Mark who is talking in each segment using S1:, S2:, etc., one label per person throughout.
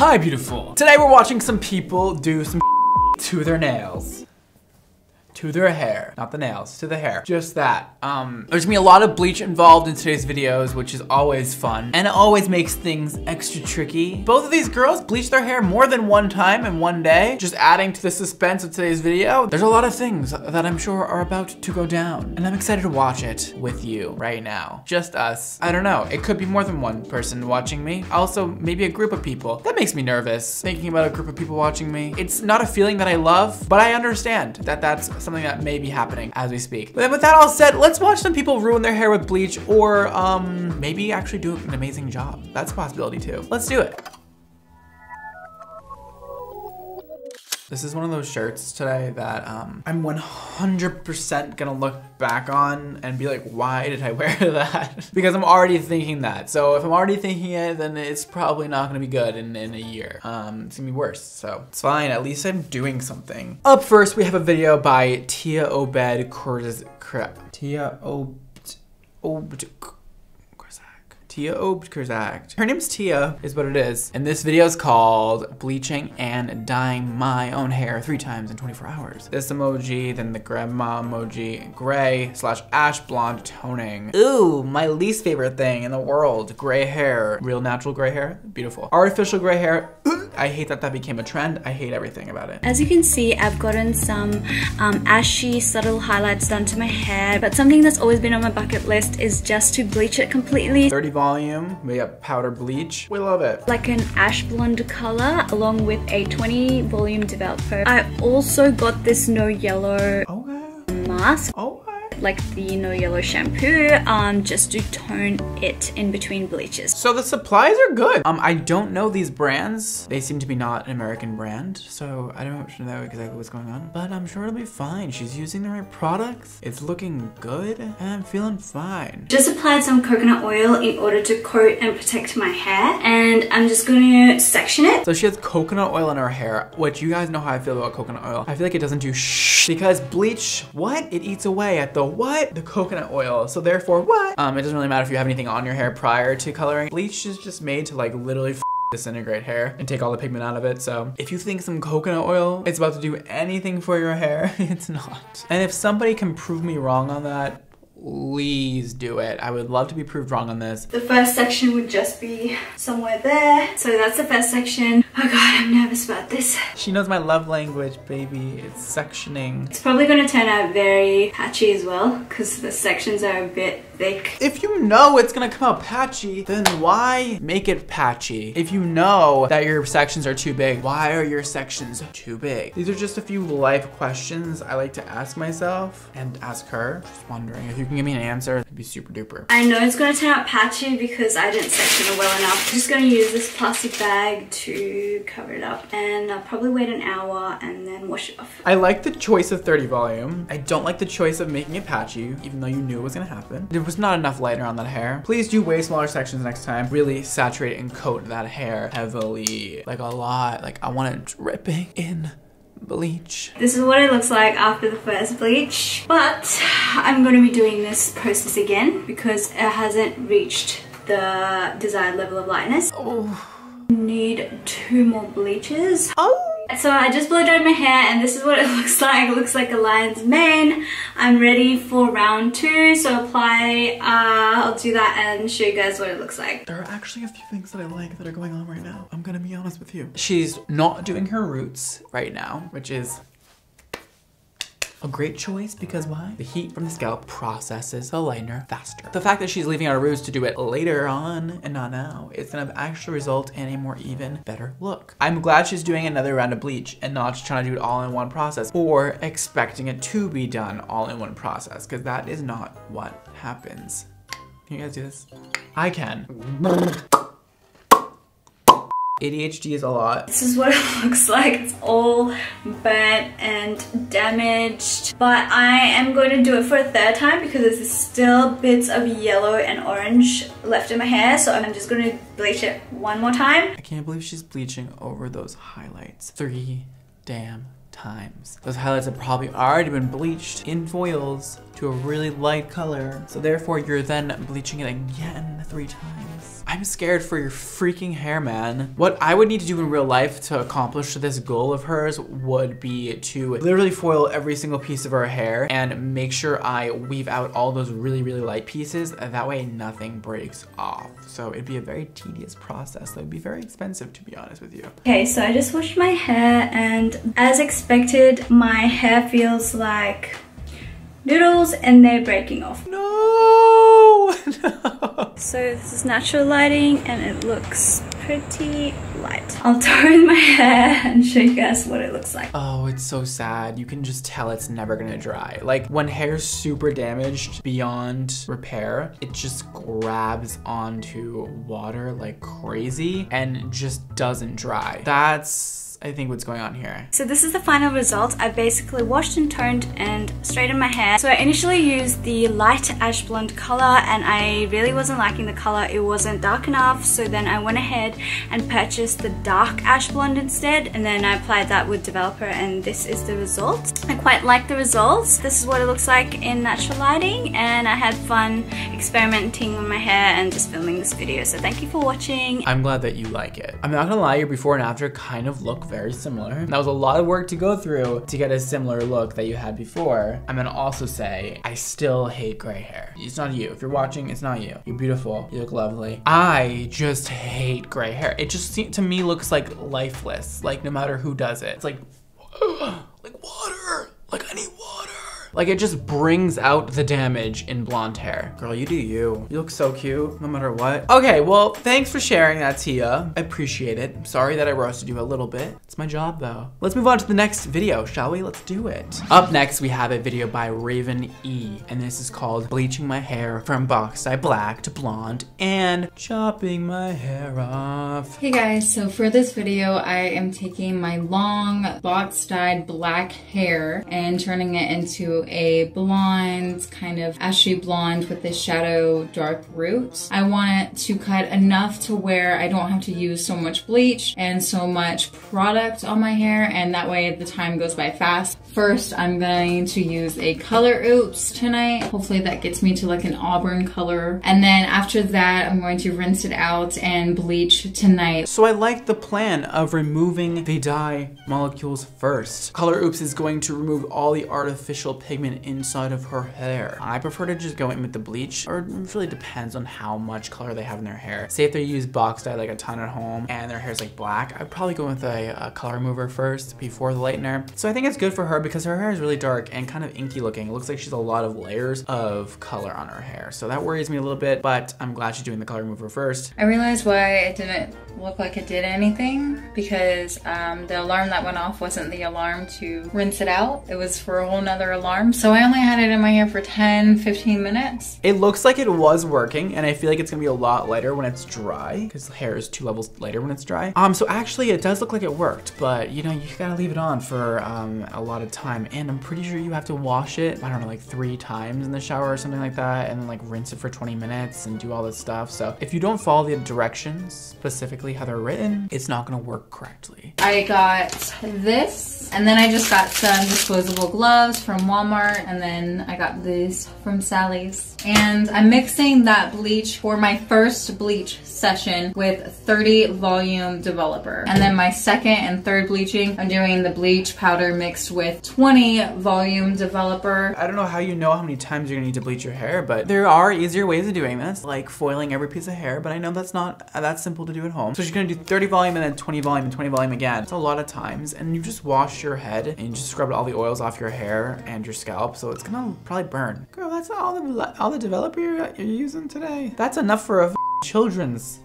S1: Hi, beautiful. Today we're watching some people do some to their nails to their hair. Not the nails, to the hair. Just that. Um, there's gonna be a lot of bleach involved in today's videos, which is always fun. And it always makes things extra tricky. Both of these girls bleached their hair more than one time in one day, just adding to the suspense of today's video. There's a lot of things that I'm sure are about to go down. And I'm excited to watch it with you right now. Just us. I don't know, it could be more than one person watching me. Also, maybe a group of people. That makes me nervous, thinking about a group of people watching me. It's not a feeling that I love, but I understand that that's something that may be happening as we speak. But with that all said, let's watch some people ruin their hair with bleach or um, maybe actually do an amazing job. That's a possibility too. Let's do it. This is one of those shirts today that um, I'm 100% gonna look back on and be like, why did I wear that? because I'm already thinking that. So if I'm already thinking it, then it's probably not gonna be good in, in a year. Um, it's gonna be worse, so it's fine. At least I'm doing something. Up first, we have a video by Tia Obed Kurz, Tia Obed, Obed, Tia Obkrzak. Her name's Tia, is what it is. And this video is called Bleaching and Dyeing My Own Hair Three Times in 24 Hours. This emoji, then the grandma emoji, gray slash ash blonde toning. Ooh, my least favorite thing in the world. Gray hair. Real natural gray hair, beautiful. Artificial gray hair, I hate that that became a trend. I hate everything about it.
S2: As you can see, I've gotten some um, ashy, subtle highlights done to my hair, but something that's always been on my bucket list is just to bleach it completely.
S1: 30 volume, we got powder bleach. We love it.
S2: Like an ash blonde color along with a 20 volume developer. I also got this no yellow
S1: okay.
S2: mask.
S1: Oh
S2: like the No Yellow shampoo um, just to tone it in between bleaches.
S1: So the supplies are good. Um, I don't know these brands. They seem to be not an American brand, so I don't know exactly what's going on, but I'm sure it'll be fine. She's using the right products. It's looking good, and I'm feeling fine.
S2: Just applied some coconut oil in order to coat and protect my hair, and I'm just gonna section it.
S1: So she has coconut oil in her hair, which you guys know how I feel about coconut oil. I feel like it doesn't do shh because bleach, what? It eats away at the what? The coconut oil. So therefore what? Um, it doesn't really matter if you have anything on your hair prior to coloring. Bleach is just made to like literally disintegrate hair and take all the pigment out of it. So if you think some coconut oil is about to do anything for your hair, it's not. And if somebody can prove me wrong on that, please do it. I would love to be proved wrong on this.
S2: The first section would just be somewhere there. So that's the first section. Oh God, I'm nervous about this.
S1: She knows my love language, baby. It's sectioning.
S2: It's probably gonna turn out very patchy as well because the sections are a bit thick.
S1: If you know it's gonna come out patchy, then why make it patchy? If you know that your sections are too big, why are your sections too big? These are just a few life questions I like to ask myself and ask her. Just wondering if you can give me an answer, it'd be super duper.
S2: I know it's gonna turn out patchy because I didn't section it well enough. I'm just gonna use this plastic bag to cover it up and I'll probably wait an hour and then wash it off.
S1: I like the choice of 30 volume. I don't like the choice of making it patchy, even though you knew it was gonna happen. There was not enough lighter on that hair. Please do way smaller sections next time. Really saturate and coat that hair heavily, like a lot. Like I want it dripping in bleach.
S2: This is what it looks like after the first bleach, but I'm going to be doing this process again because it hasn't reached the desired level of lightness.
S1: Oh.
S2: Need two more bleaches.
S1: Oh.
S2: So I just blow dried my hair and this is what it looks like. It looks like a lion's mane. I'm ready for round two. So apply, uh, I'll do that and show you guys what it looks like.
S1: There are actually a few things that I like that are going on right now. I'm gonna be honest with you. She's not doing her roots right now, which is a great choice because why? The heat from the scalp processes the lightener faster. The fact that she's leaving out roots to do it later on and not now, it's gonna actually result in a more even, better look. I'm glad she's doing another round of bleach and not just trying to do it all in one process or expecting it to be done all in one process because that is not what happens. Can you guys do this? I can. ADHD is a lot.
S2: This is what it looks like. It's all burnt and damaged. But I am going to do it for a third time because there's still bits of yellow and orange left in my hair. So I'm just going to bleach it one more time.
S1: I can't believe she's bleaching over those highlights. Three damn times. Those highlights have probably already been bleached in foils to a really light color. So therefore you're then bleaching it again three times. I'm scared for your freaking hair, man. What I would need to do in real life to accomplish this goal of hers would be to literally foil every single piece of her hair and make sure I weave out all those really, really light pieces. That way nothing breaks off. So it'd be a very tedious process. That would be very expensive, to be honest with you.
S2: Okay, so I just washed my hair and as expected, my hair feels like noodles and they're breaking off.
S1: No! no!
S2: So this is natural lighting and it looks pretty light. I'll turn my hair and show you guys what it looks like.
S1: Oh, it's so sad. You can just tell it's never gonna dry. Like when hair's super damaged beyond repair, it just grabs onto water like crazy and just doesn't dry. That's I think what's going on here.
S2: So this is the final result. I basically washed and toned and straightened my hair. So I initially used the light ash blonde color and I really wasn't liking the color. It wasn't dark enough. So then I went ahead and purchased the dark ash blonde instead. And then I applied that with developer and this is the result. I quite like the results. This is what it looks like in natural lighting and I had fun experimenting with my hair and just filming this video. So thank you for watching.
S1: I'm glad that you like it. I'm not gonna lie, your before and after kind of look very similar. That was a lot of work to go through to get a similar look that you had before. I'm gonna also say, I still hate gray hair. It's not you. If you're watching, it's not you. You're beautiful. You look lovely. I just hate gray hair. It just to me looks like lifeless. Like no matter who does it. It's like, like water. Like I need. Like it just brings out the damage in blonde hair. Girl, you do you. You look so cute, no matter what. Okay, well, thanks for sharing that, Tia. I appreciate it. sorry that I roasted you a little bit. It's my job though. Let's move on to the next video, shall we? Let's do it. Up next, we have a video by Raven E, and this is called Bleaching My Hair from Box Dye Black to Blonde and Chopping My Hair Off.
S3: Hey guys, so for this video, I am taking my long box dyed black hair and turning it into a blonde, kind of ashy blonde with this shadow dark root. I want to cut enough to where I don't have to use so much bleach and so much product on my hair and that way the time goes by fast. First, I'm going to use a color oops tonight. Hopefully that gets me to like an auburn color. And then after that, I'm going to rinse it out and bleach tonight.
S1: So I like the plan of removing the dye molecules first. Color Oops is going to remove all the artificial pigment inside of her hair. I prefer to just go in with the bleach, or it really depends on how much color they have in their hair. Say if they use box dye like a ton at home and their hair's like black, I'd probably go with a, a color remover first before the lightener. So I think it's good for her because her hair is really dark and kind of inky looking. It looks like she's a lot of layers of color on her hair. So that worries me a little bit, but I'm glad she's doing the color remover first.
S3: I realized why it didn't look like it did anything because um, the alarm that went off wasn't the alarm to rinse it out. It was for a whole nother alarm. So I only had it in my hair for 10, 15 minutes.
S1: It looks like it was working and I feel like it's gonna be a lot lighter when it's dry because the hair is two levels lighter when it's dry. Um, so actually it does look like it worked, but you know, you gotta leave it on for um, a lot of time. And I'm pretty sure you have to wash it, I don't know, like three times in the shower or something like that. And then like rinse it for 20 minutes and do all this stuff. So if you don't follow the directions specifically how they're written, it's not gonna work correctly.
S3: I got this, and then I just got some disposable gloves from Walmart, and then I got these from Sally's. And I'm mixing that bleach for my first bleach session with 30 volume developer. And then my second and third bleaching, I'm doing the bleach powder mixed with 20 volume developer.
S1: I don't know how you know how many times you're gonna need to bleach your hair, but there are easier ways of doing this, like foiling every piece of hair, but I know that's not that simple to do at home. So she's gonna do 30 volume and then 20 volume and 20 volume again. It's a lot of times, and you just wash your head and you just scrub all the oils off your hair and your scalp, so it's gonna probably burn. Girl, that's all the, all the developer you're, you're using today. That's enough for a children's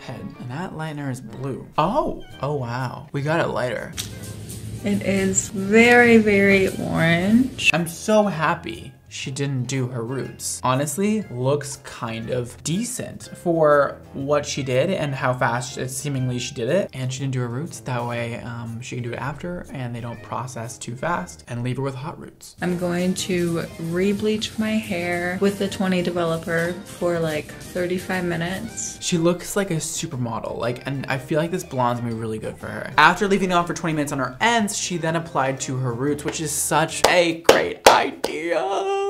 S1: head. And that lightener is blue. Oh, oh wow. We got it lighter.
S3: It is very, very orange.
S1: I'm so happy she didn't do her roots. Honestly, looks kind of decent for what she did and how fast it seemingly she did it. And she didn't do her roots. That way um, she can do it after and they don't process too fast and leave her with hot roots.
S3: I'm going to re-bleach my hair with the 20 developer for like 35 minutes.
S1: She looks like a supermodel, like, and I feel like this blonde's gonna be really good for her. After leaving it on for 20 minutes on her ends, she then applied to her roots, which is such a great idea.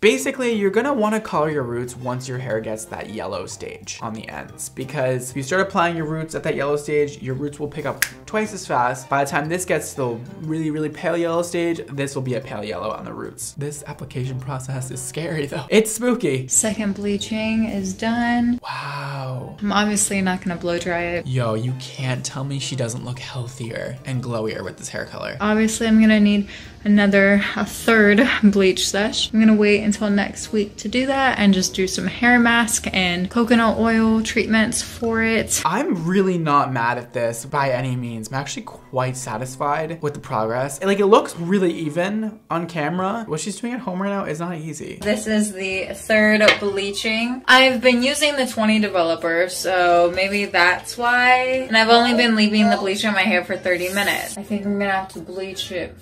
S1: Basically, you're gonna wanna color your roots once your hair gets that yellow stage on the ends because if you start applying your roots at that yellow stage, your roots will pick up twice as fast. By the time this gets to the really, really pale yellow stage, this will be a pale yellow on the roots. This application process is scary though. It's spooky.
S3: Second bleaching is done.
S1: Wow.
S3: I'm obviously not gonna blow dry it.
S1: Yo, you can't tell me she doesn't look healthier and glowier with this hair color.
S3: Obviously, I'm gonna need another, a third bleach sesh. I'm gonna wait until next week to do that and just do some hair mask and coconut oil treatments for it.
S1: I'm really not mad at this by any means. I'm actually quite satisfied with the progress. Like, it looks really even on camera. What she's doing at home right now is not easy.
S3: This is the third bleaching. I've been using the 20 developer, so maybe that's why. And I've only been leaving the bleach on my hair for 30 minutes. I think I'm gonna have to bleach it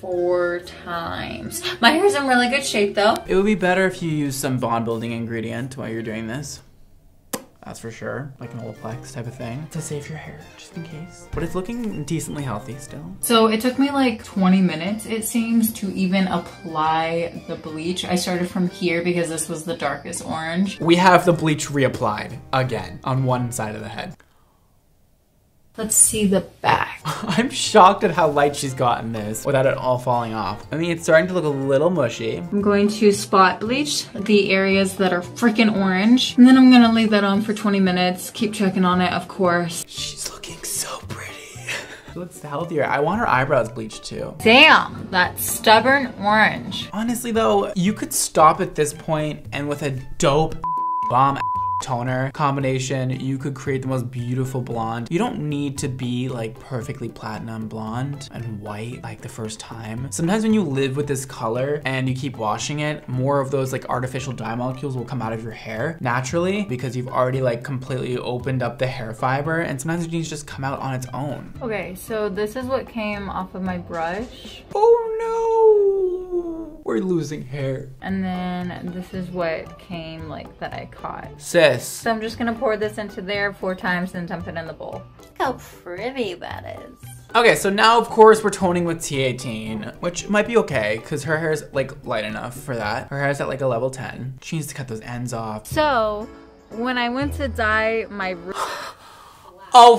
S3: four times. My hair's in really good shape though.
S1: It would be better if you use some bond building ingredient while you're doing this. That's for sure. Like an Olaplex type of thing. To save your hair, just in case. But it's looking decently healthy still.
S3: So it took me like 20 minutes, it seems, to even apply the bleach. I started from here because this was the darkest orange.
S1: We have the bleach reapplied again on one side of the head.
S3: Let's see the back.
S1: I'm shocked at how light she's gotten this without it all falling off. I mean, it's starting to look a little mushy.
S3: I'm going to spot bleach the areas that are freaking orange. And then I'm gonna leave that on for 20 minutes. Keep checking on it, of course.
S1: She's looking so pretty. she looks healthier. I want her eyebrows bleached too.
S3: Damn, that stubborn orange.
S1: Honestly though, you could stop at this point and with a dope bomb toner combination, you could create the most beautiful blonde. You don't need to be like perfectly platinum blonde and white like the first time. Sometimes when you live with this color and you keep washing it, more of those like artificial dye molecules will come out of your hair naturally because you've already like completely opened up the hair fiber and sometimes it needs to just come out on its own.
S3: Okay, so this is what came off of my brush.
S1: Oh no! Losing hair.
S3: And then this is what came like that I caught.
S1: Sis.
S3: So I'm just gonna pour this into there four times and dump it in the bowl. Look how pretty that is.
S1: Okay, so now of course we're toning with T18, which might be okay because her hair is like light enough for that. Her hair is at like a level 10. She needs to cut those ends off.
S3: So when I went to dye my
S1: Oh,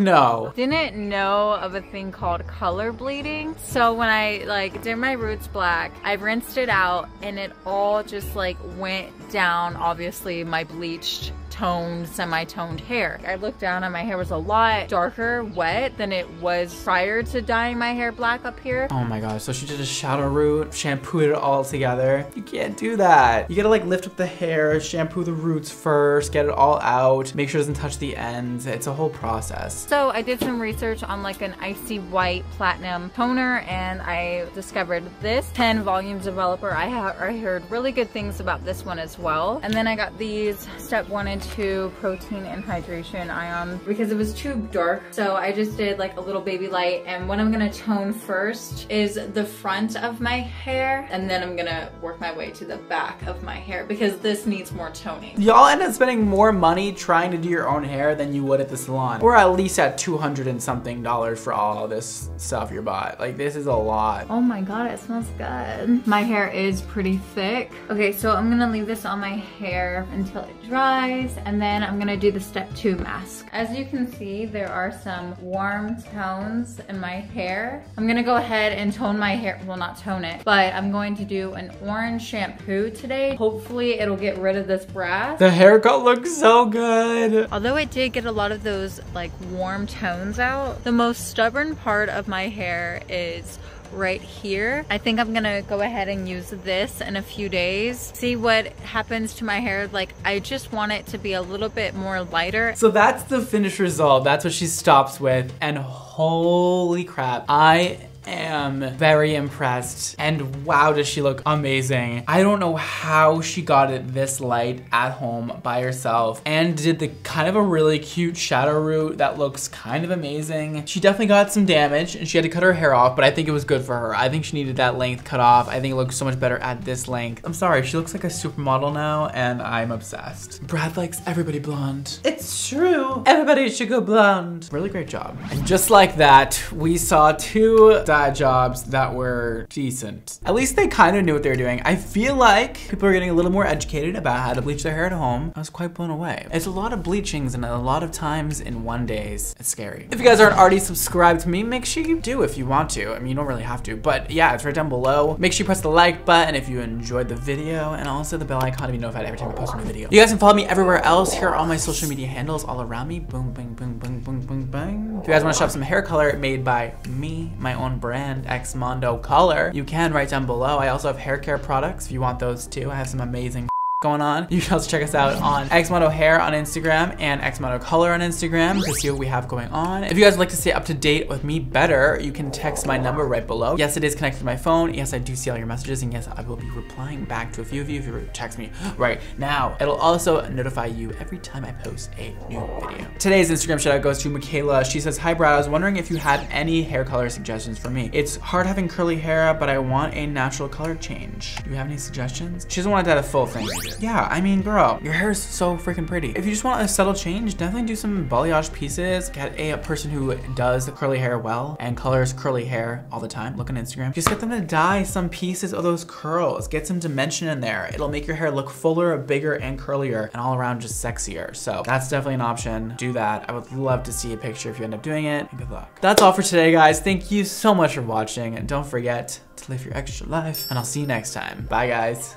S1: no.
S3: didn't know of a thing called color bleeding. So when I like did my roots black, I rinsed it out and it all just like went down obviously my bleached toned, semi-toned hair. I looked down and my hair was a lot darker wet than it was prior to dyeing my hair black up here.
S1: Oh my gosh, so she did a shadow root, shampooed it all together. You can't do that. You gotta like lift up the hair, shampoo the roots first, get it all out, make sure it doesn't touch the ends. It's a whole process.
S3: So I did some research on like an icy white platinum toner and I discovered this 10 volumes developer. I, I heard really good things about this one as well. And then I got these step one and two protein and hydration ion because it was too dark. So I just did like a little baby light and what I'm gonna tone first is the front of my hair and then I'm gonna work my way to the back of my hair because this needs more toning.
S1: Y'all end up spending more money trying to do your own hair than you would at the salon. We're at least at 200 and something dollars for all this stuff you bought. Like this is a lot.
S3: Oh my god, it smells good. My hair is pretty thick. Okay, so I'm gonna leave this on my hair until it dries and then I'm gonna do the step two mask. As you can see, there are some warm tones in my hair. I'm gonna go ahead and tone my hair, well not tone it, but I'm going to do an orange shampoo today. Hopefully it'll get rid of this brass.
S1: The haircut looks so good.
S3: Although it did get a lot of those like warm tones out, the most stubborn part of my hair is right here. I think I'm gonna go ahead and use this in a few days. See what happens to my hair. Like I just want it to be a little bit more lighter.
S1: So that's the finished result. That's what she stops with. And holy crap, I am very impressed and wow does she look amazing. I don't know how she got it this light at home by herself and did the kind of a really cute shadow root that looks kind of amazing. She definitely got some damage and she had to cut her hair off but I think it was good for her. I think she needed that length cut off. I think it looks so much better at this length. I'm sorry, she looks like a supermodel now and I'm obsessed. Brad likes everybody blonde. True. Everybody should go blonde. Really great job. And just like that, we saw two side jobs that were decent. At least they kind of knew what they were doing. I feel like people are getting a little more educated about how to bleach their hair at home. I was quite blown away. It's a lot of bleachings and a lot of times in one days. It's scary. If you guys aren't already subscribed to me, make sure you do if you want to. I mean, you don't really have to, but yeah, it's right down below. Make sure you press the like button if you enjoyed the video and also the bell icon to be notified every time I post a new video. You guys can follow me everywhere else. Here are all my social media handles all around me. Boom, boom, boom, boom, boom, boom, boom. If you guys want to shop some hair color made by me, my own brand, X Mondo Color, you can right down below. I also have hair care products if you want those too. I have some amazing going on. You can also check us out on Xmondo Hair on Instagram and Xmondo Color on Instagram to see what we have going on. If you guys would like to stay up to date with me better, you can text my number right below. Yes, it is connected to my phone. Yes, I do see all your messages, and yes, I will be replying back to a few of you if you text me right now. It'll also notify you every time I post a new video. Today's Instagram shout out goes to Michaela. She says, Hi Brad, I was wondering if you had any hair color suggestions for me. It's hard having curly hair, but I want a natural color change. Do you have any suggestions? She doesn't want to have a full thing. Yeah, I mean, bro, your hair is so freaking pretty. If you just want a subtle change, definitely do some balayage pieces. Get a, person who does the curly hair well and colors curly hair all the time. Look on Instagram. Just get them to dye some pieces of those curls. Get some dimension in there. It'll make your hair look fuller, bigger, and curlier, and all around just sexier. So that's definitely an option. Do that. I would love to see a picture if you end up doing it. Good luck. That's all for today, guys. Thank you so much for watching, and don't forget to live your extra life. And I'll see you next time. Bye, guys.